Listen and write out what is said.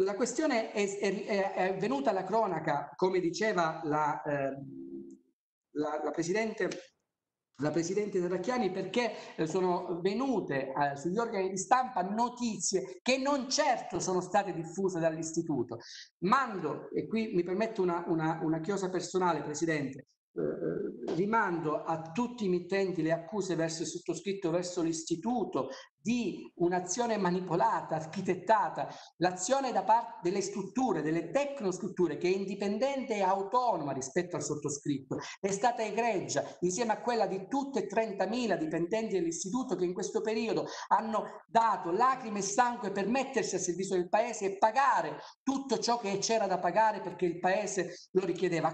la questione è, è, è, venuta alla cronaca, come diceva la, eh, la, la Presidente la Presidente Terracchiani perché eh, sono venute eh, sugli organi di stampa notizie che non certo sono state diffuse dall'Istituto. Mando, e qui mi permetto una, una, una chiosa personale, Presidente, eh, rimando a tutti i mittenti le accuse verso il sottoscritto, verso l'istituto di un'azione manipolata, architettata, l'azione da parte delle strutture, delle tecnostrutture che è indipendente e autonoma rispetto al sottoscritto, è stata egregia insieme a quella di tutte e 30.000 dipendenti dell'istituto che in questo periodo hanno dato lacrime e sangue per mettersi a servizio del paese e pagare tutto ciò che c'era da pagare perché il paese lo richiedeva.